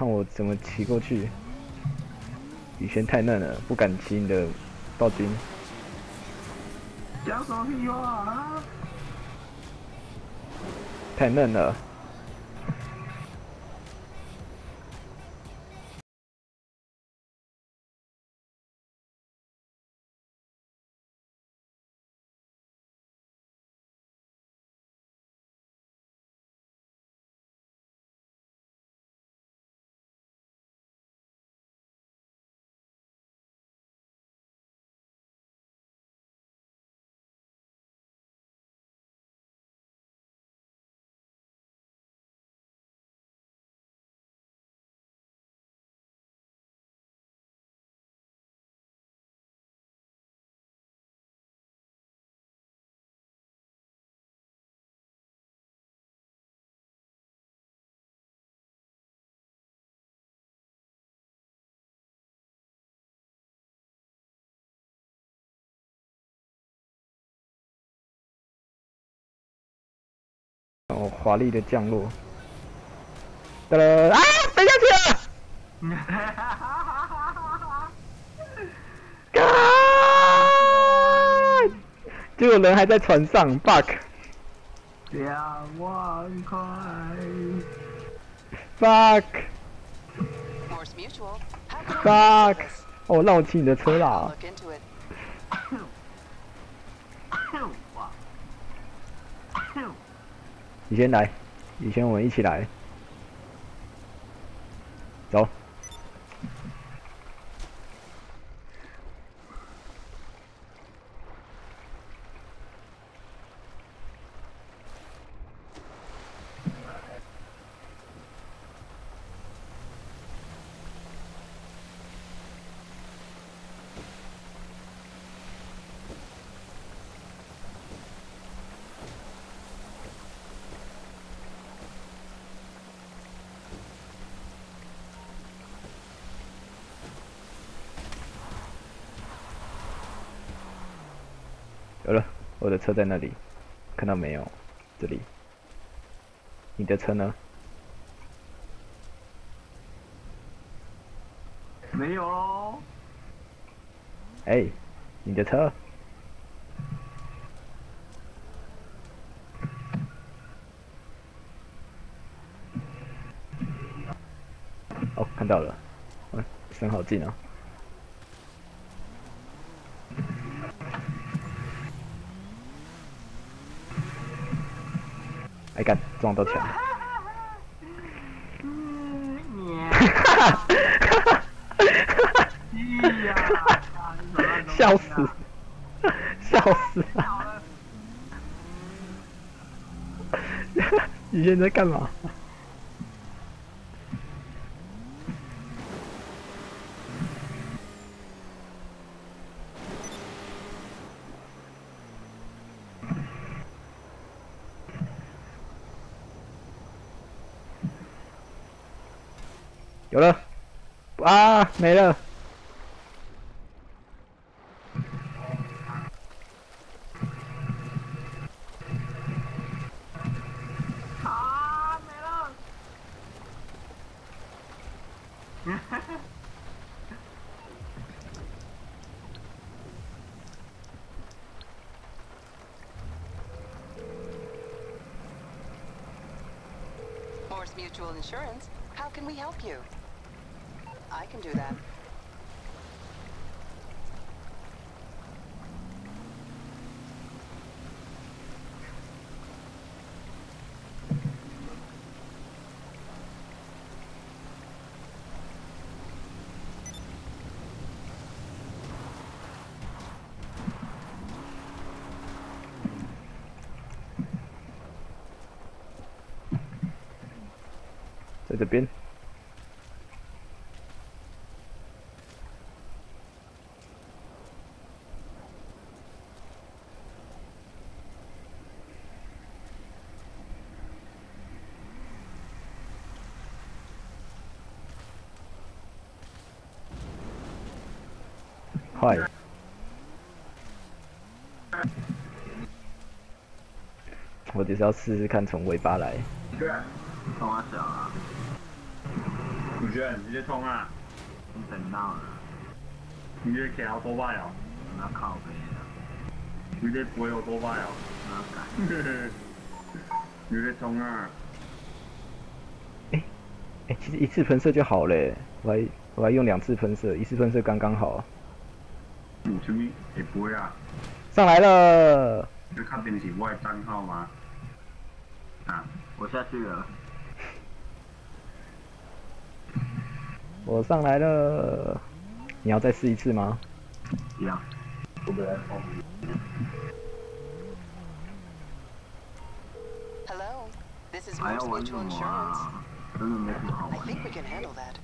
看我怎么骑过去。雨轩太嫩了，不敢骑你的暴君。讲什么屁话啊！太嫩了。华丽的降落。哒啦啊！飞下去了！啊！结果人还在船上，bug。两万块。fuck。fuck。哦，让我骑你的车啦。你先来，你先，我们一起来，走。有了，我的车在那里，看到没有？这里，你的车呢？没有喽。哎，你的车？哦，看到了，嗯，身好近啊。哎干，撞到墙！哈哈哈哈哈！笑死！笑死！你现在干嘛？有了，啊，没了。啊，没了。Morse Mutual Insurance, how can we help you? I can do that. 在这边。我就是要试试看从尾巴来。跟我讲啊。主角直接冲啊！你等到了，你直接多拜哦，那靠背啊，你直接不会有多拜哦。我要改。你直接冲啊！哎、其实一次喷射就好嘞，我还我还用两次喷射，一次喷射刚刚好。你什么也不会啊？上来了，就看电视外账号吗？啊，我下去了，我上来了。你要再试一次吗？一样。我不来冲？Hello, this is 还要 Morse 玩什 Mutual 么 Insurance. 啊？真的没什么好 I think 的。we can handle that.